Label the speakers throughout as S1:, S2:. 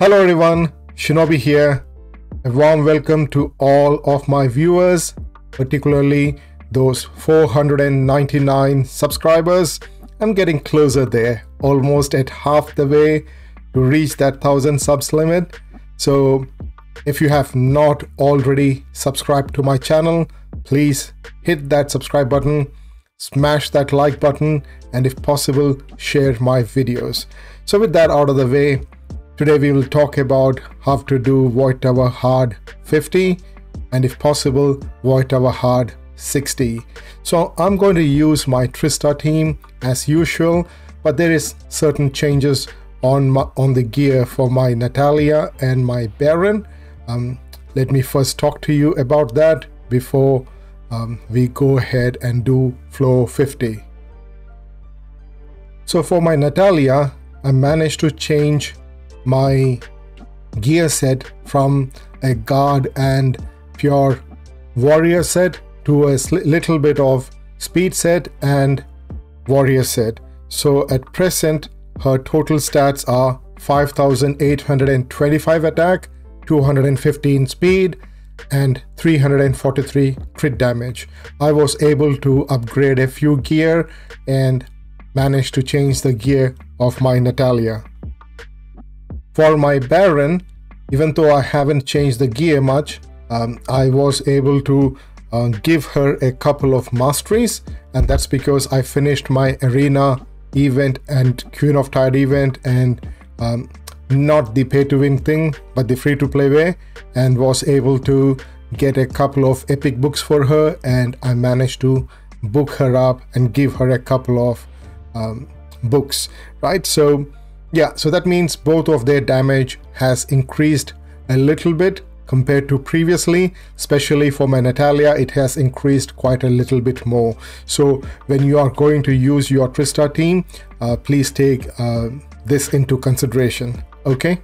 S1: Hello everyone, Shinobi here. A warm welcome to all of my viewers, particularly those 499 subscribers. I'm getting closer there, almost at half the way to reach that 1000 subs limit. So if you have not already subscribed to my channel, please hit that subscribe button, smash that like button, and if possible, share my videos. So with that out of the way, Today we will talk about how to do Void Tower Hard 50 and if possible Void Tower Hard 60. So I'm going to use my Trista team as usual but there is certain changes on my, on the gear for my Natalia and my Beran. Um, let me first talk to you about that before um, we go ahead and do floor 50. So for my Natalia, I managed to change my gear set from a guard and pure warrior set to a little bit of speed set and warrior set. So at present, her total stats are 5825 attack, 215 speed, and 343 crit damage. I was able to upgrade a few gear and managed to change the gear of my Natalia. For my Beran, even though I haven't changed the gear much, um, I was able to uh, give her a couple of masteries and that's because I finished my arena event and Queen of Tide event and um, not the pay to win thing but the free to play way and was able to get a couple of epic books for her and I managed to book her up and give her a couple of um, books right? So yeah, so that means both of their damage has increased a little bit compared to previously, especially for my Natalia, it has increased quite a little bit more. So when you are going to use your Trista team, uh, please take uh, this into consideration, okay?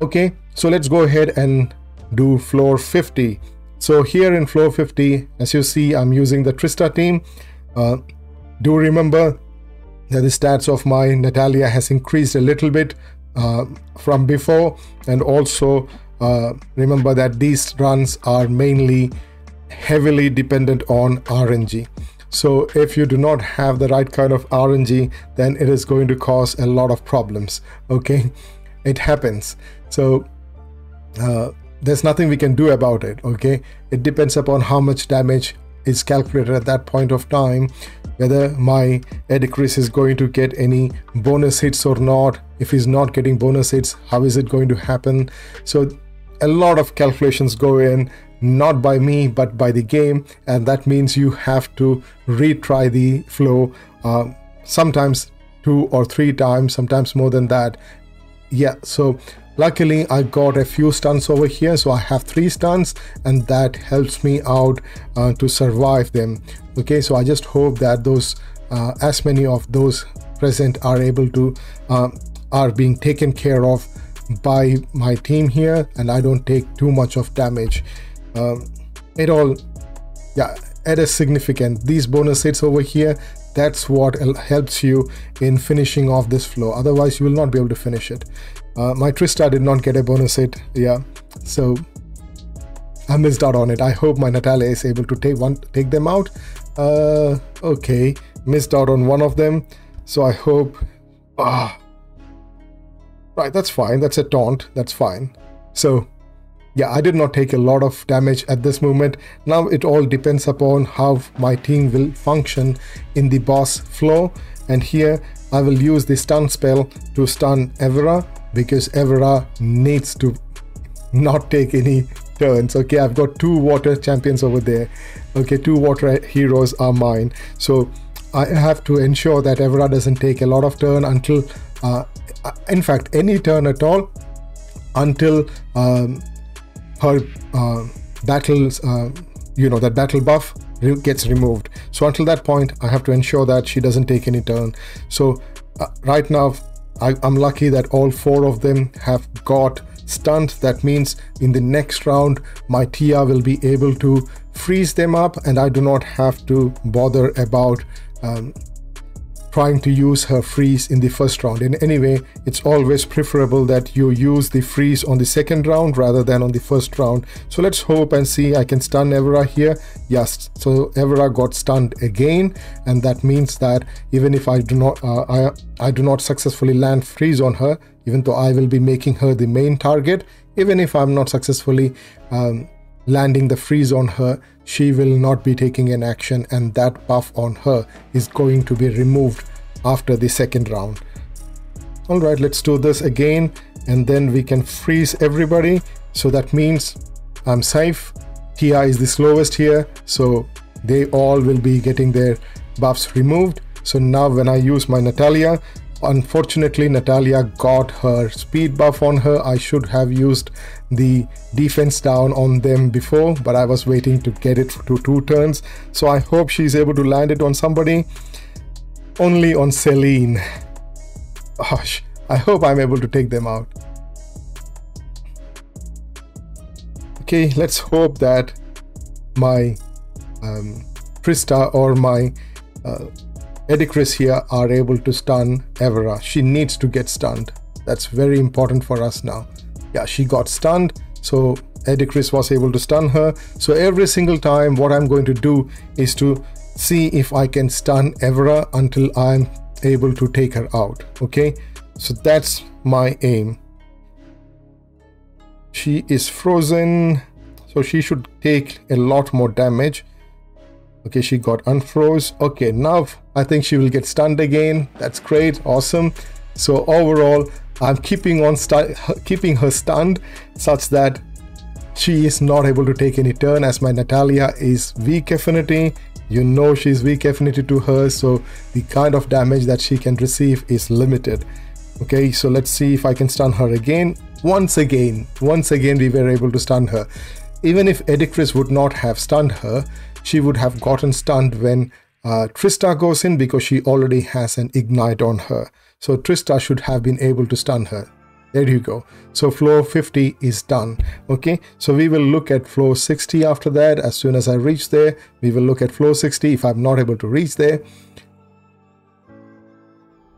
S1: Okay, so let's go ahead and do floor 50. So here in floor 50, as you see, I'm using the Trista team. Uh, do remember the stats of my Natalia has increased a little bit uh, from before and also uh, remember that these runs are mainly heavily dependent on RNG. So if you do not have the right kind of RNG, then it is going to cause a lot of problems. Okay, it happens. So uh, there's nothing we can do about it. Okay, it depends upon how much damage is calculated at that point of time whether my Edicris is going to get any bonus hits or not. If he's not getting bonus hits, how is it going to happen? So a lot of calculations go in, not by me, but by the game. And that means you have to retry the flow uh, sometimes two or three times, sometimes more than that. Yeah, so Luckily, I got a few stuns over here, so I have three stuns and that helps me out uh, to survive them. Okay, so I just hope that those, uh, as many of those present are able to, uh, are being taken care of by my team here and I don't take too much of damage. Um, it all, yeah, it is significant. These bonus hits over here, that's what helps you in finishing off this flow. Otherwise, you will not be able to finish it. Uh, my Trista did not get a bonus hit, yeah. So I missed out on it. I hope my Natalia is able to take one, take them out. Uh, okay, missed out on one of them. So I hope. Ah, right. That's fine. That's a taunt. That's fine. So yeah, I did not take a lot of damage at this moment. Now it all depends upon how my team will function in the boss flow. And here I will use the stun spell to stun Evera because Evera needs to not take any turns. Okay, I've got two water champions over there. Okay, two water heroes are mine. So I have to ensure that Evera doesn't take a lot of turn until, uh, in fact, any turn at all until um, her uh, battles, uh, you know, that battle buff gets removed. So until that point, I have to ensure that she doesn't take any turn. So uh, right now, I, am lucky that all four of them have got stunned. That means in the next round, my Tia will be able to freeze them up and I do not have to bother about um, trying to use her freeze in the first round. In any way, it's always preferable that you use the freeze on the second round rather than on the first round. So let's hope and see I can stun Evera here. Yes, so Evera got stunned again and that means that even if I do not uh, I, I do not successfully land freeze on her, even though I will be making her the main target, even if I'm not successfully um, landing the freeze on her, she will not be taking an action and that buff on her is going to be removed after the second round. Alright, let's do this again and then we can freeze everybody. So that means I'm safe. Tia is the slowest here, so they all will be getting their buffs removed. So now when I use my Natalia, Unfortunately, Natalia got her speed buff on her. I should have used the defense down on them before, but I was waiting to get it to two turns. So I hope she's able to land it on somebody. Only on Celine. Gosh, I hope I'm able to take them out. Okay, let's hope that my um, Trista or my uh, Edicris here are able to stun Evera. She needs to get stunned. That's very important for us now. Yeah, she got stunned, so Edicris was able to stun her. So every single time what I'm going to do is to see if I can stun Evera until I'm able to take her out. Okay, so that's my aim. She is frozen, so she should take a lot more damage. Okay, she got unfroze. Okay, now I think she will get stunned again. That's great, awesome. So overall, I'm keeping on keeping her stunned such that she is not able to take any turn as my Natalia is weak affinity. You know she's weak affinity to her, so the kind of damage that she can receive is limited. Okay, so let's see if I can stun her again. Once again, once again we were able to stun her. Even if Edicris would not have stunned her, she would have gotten stunned when uh, Trista goes in because she already has an ignite on her. So Trista should have been able to stun her. There you go. So floor 50 is done. Okay, so we will look at floor 60 after that. As soon as I reach there, we will look at floor 60. If I'm not able to reach there,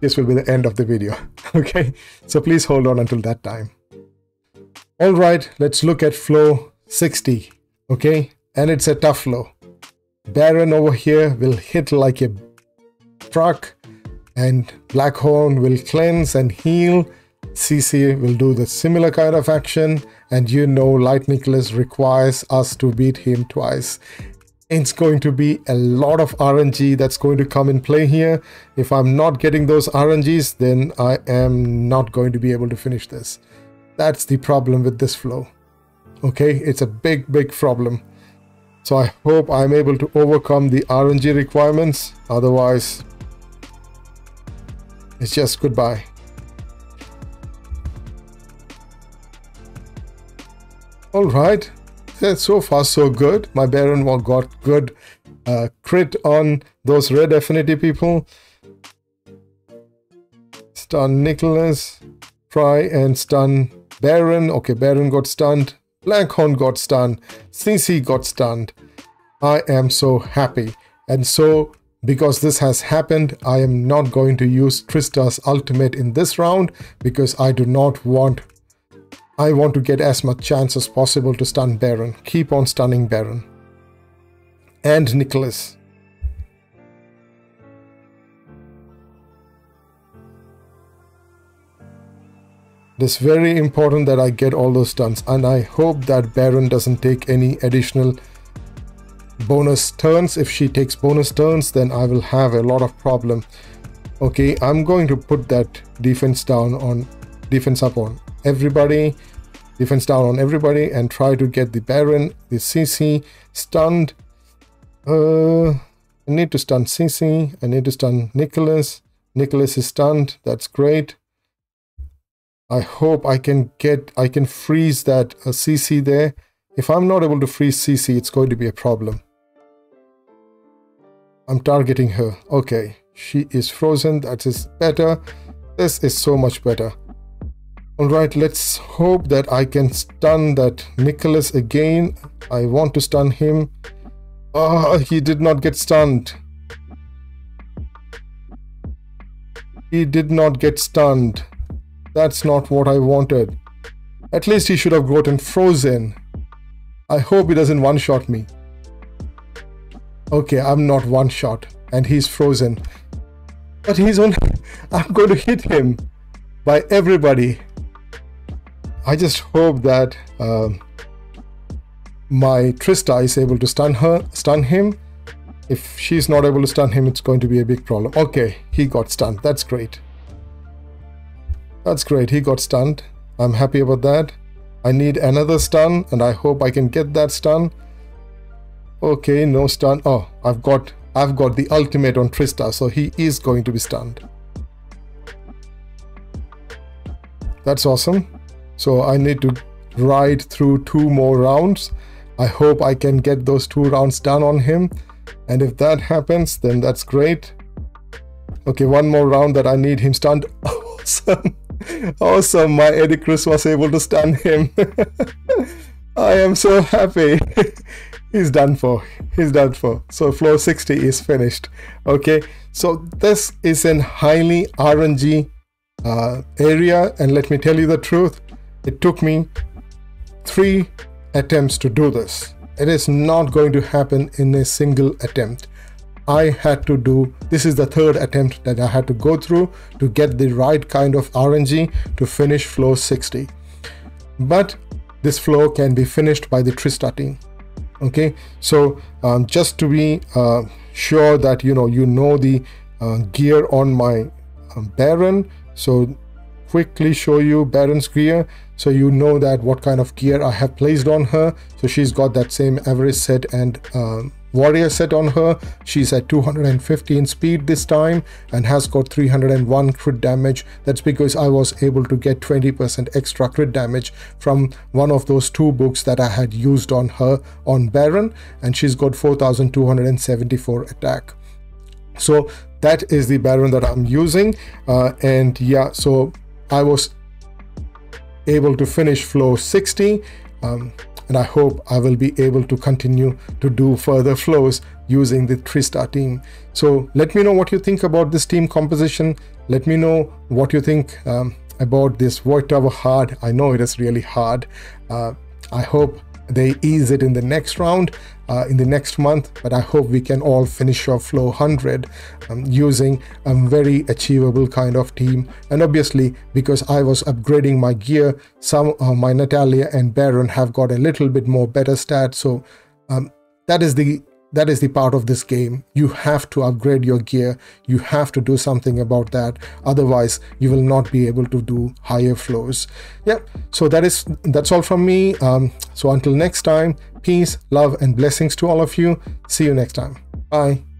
S1: this will be the end of the video. Okay, so please hold on until that time. All right, let's look at floor 60. Okay, and it's a tough flow. Beran over here will hit like a truck and Blackhorn will cleanse and heal. CC will do the similar kind of action and you know Light Nicholas requires us to beat him twice. It's going to be a lot of RNG that's going to come in play here. If I'm not getting those RNGs, then I am not going to be able to finish this. That's the problem with this flow. Okay, it's a big, big problem. So I hope I'm able to overcome the RNG requirements. Otherwise, it's just goodbye. All right, so far so good. My Beran got good uh, crit on those red affinity people. Stun Nicholas. Try and stun Beran. Okay, Beran got stunned. Blackhorn got stunned, CC got stunned. I am so happy. And so, because this has happened, I am not going to use Trista's ultimate in this round because I do not want... I want to get as much chance as possible to stun Beran. Keep on stunning Beran. And Nicholas. It is very important that I get all those stuns and I hope that Beran doesn't take any additional bonus turns. If she takes bonus turns, then I will have a lot of problem. Okay, I'm going to put that defense down on defense up on everybody, defense down on everybody and try to get the Beran, the CC stunned. Uh, I need to stun CC, I need to stun Nicholas. Nicholas is stunned, that's great. I hope I can get, I can freeze that uh, CC there. If I'm not able to freeze CC, it's going to be a problem. I'm targeting her. Okay, she is frozen. That is better. This is so much better. Alright, let's hope that I can stun that Nicholas again. I want to stun him. Oh, he did not get stunned. He did not get stunned. That's not what I wanted. At least he should have gotten frozen. I hope he doesn't one-shot me. Okay, I'm not one-shot and he's frozen. But he's on... I'm going to hit him by everybody. I just hope that um, my Trista is able to stun her, stun him. If she's not able to stun him, it's going to be a big problem. Okay, he got stunned. That's great. That's great. He got stunned. I'm happy about that. I need another stun, and I hope I can get that stun. Okay, no stun. Oh, I've got I've got the ultimate on Trista, so he is going to be stunned. That's awesome. So I need to ride through two more rounds. I hope I can get those two rounds done on him. And if that happens, then that's great. Okay, one more round that I need him stunned. Awesome. Awesome. My Edicris was able to stun him. I am so happy. He's done for. He's done for. So floor 60 is finished. Okay. So this is an highly RNG uh, area. And let me tell you the truth. It took me three attempts to do this. It is not going to happen in a single attempt. I had to do, this is the third attempt that I had to go through to get the right kind of RNG to finish flow 60. But this flow can be finished by the Trista team. Okay, so um, just to be uh, sure that you know you know the uh, gear on my um, Beran, so quickly show you Beran's gear so you know that what kind of gear I have placed on her. So she's got that same average set and um, warrior set on her. She's at 215 speed this time and has got 301 crit damage. That's because I was able to get 20% extra crit damage from one of those two books that I had used on her on Beran and she's got 4274 attack. So that is the Beran that I'm using uh, and yeah so I was able to finish flow 60 um, and I hope I will be able to continue to do further flows using the Trista team. So let me know what you think about this team composition. Let me know what you think um, about this Void Tower hard. I know it is really hard. Uh, I hope they ease it in the next round uh, in the next month but i hope we can all finish off flow 100 um, using a very achievable kind of team. And obviously because i was upgrading my gear some uh, my natalia and beran have got a little bit more better stats. So um, that is the that is the part of this game. You have to upgrade your gear. You have to do something about that. Otherwise you will not be able to do higher flows yeah so that is that's all from me. Um, so until next time peace love and blessings to all of you. See you next time. Bye